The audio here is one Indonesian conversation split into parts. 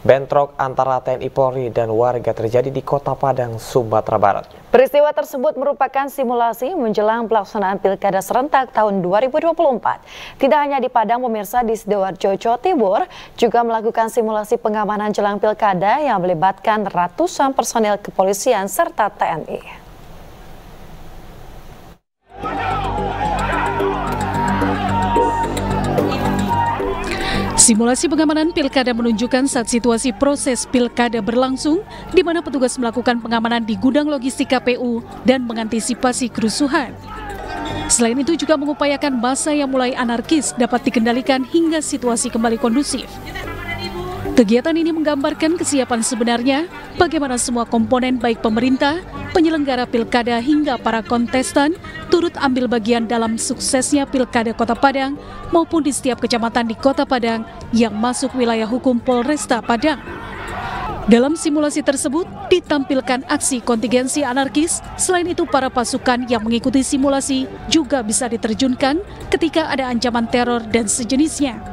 bentrok antara TNI Polri dan warga terjadi di Kota Padang, Sumatera Barat. Peristiwa tersebut merupakan simulasi menjelang pelaksanaan Pilkada serentak tahun 2024. Tidak hanya di Padang, pemirsa di Sidoarjo, Jawa Timur juga melakukan simulasi pengamanan jelang Pilkada yang melibatkan ratusan personel kepolisian serta TNI. Simulasi pengamanan pilkada menunjukkan saat situasi proses pilkada berlangsung, di mana petugas melakukan pengamanan di gudang logistik KPU dan mengantisipasi kerusuhan. Selain itu juga mengupayakan masa yang mulai anarkis dapat dikendalikan hingga situasi kembali kondusif. Kegiatan ini menggambarkan kesiapan sebenarnya bagaimana semua komponen baik pemerintah, penyelenggara pilkada hingga para kontestan turut ambil bagian dalam suksesnya pilkada Kota Padang maupun di setiap kecamatan di Kota Padang yang masuk wilayah hukum Polresta Padang. Dalam simulasi tersebut ditampilkan aksi kontingensi anarkis, selain itu para pasukan yang mengikuti simulasi juga bisa diterjunkan ketika ada ancaman teror dan sejenisnya.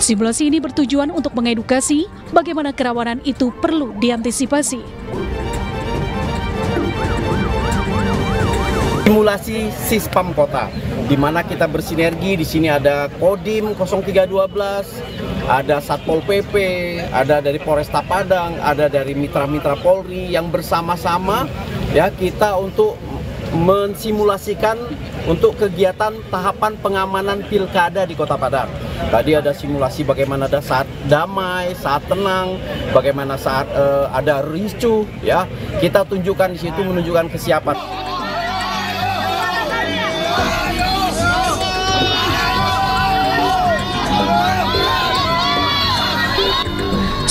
Simulasi ini bertujuan untuk mengedukasi bagaimana kerawanan itu perlu diantisipasi. Simulasi Sispam Kota, di mana kita bersinergi. Di sini ada Kodim 0312, ada Satpol PP, ada dari Polresta Padang, ada dari mitra-mitra Polri yang bersama-sama ya kita untuk mensimulasikan untuk kegiatan tahapan pengamanan pilkada di Kota Padang. Tadi ada simulasi bagaimana ada saat damai, saat tenang, bagaimana saat uh, ada ricu, ya. Kita tunjukkan di situ menunjukkan kesiapan.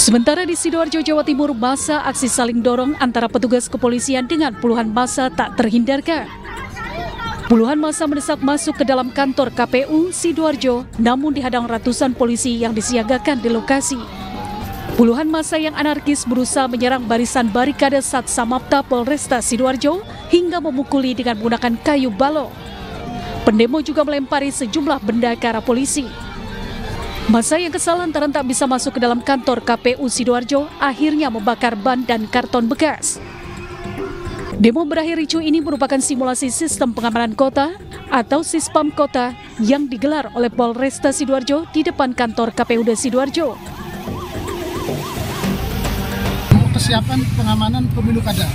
Sementara di Sidoarjo, Jawa Timur, masa aksi saling dorong antara petugas kepolisian dengan puluhan masa tak terhindarkan. Puluhan masa mendesak masuk ke dalam kantor KPU Sidoarjo, namun dihadang ratusan polisi yang disiagakan di lokasi. Puluhan masa yang anarkis berusaha menyerang barisan barikade Sat Samapta Polresta Sidoarjo hingga memukuli dengan menggunakan kayu balok. Pendemo juga melempari sejumlah benda ke arah polisi. Masa yang kesal lantaran tak bisa masuk ke dalam kantor KPU Sidoarjo akhirnya membakar ban dan karton bekas. Demo berakhir ricu ini merupakan simulasi sistem pengamanan kota atau Sispam Kota yang digelar oleh Polresta Sidoarjo di depan kantor KPUD Sidoarjo. Kesiapan pengamanan pemilu kada.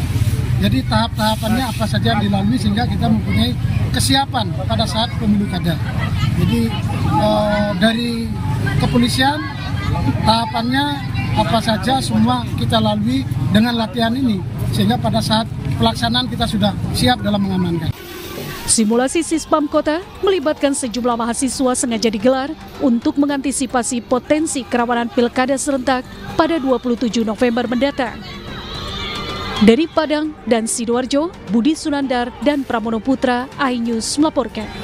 Jadi tahap-tahapannya apa saja yang dilalui sehingga kita mempunyai kesiapan pada saat pemilu kada. Jadi eh, dari kepolisian tahapannya apa saja semua kita lalui dengan latihan ini sehingga pada saat pelaksanaan kita sudah siap dalam mengamankan. Simulasi Sispam Kota melibatkan sejumlah mahasiswa sengaja digelar untuk mengantisipasi potensi kerawanan pilkada serentak pada 27 November mendatang. Dari Padang dan Sidoarjo, Budi Sunandar dan Pramono Putra, iNews melaporkan.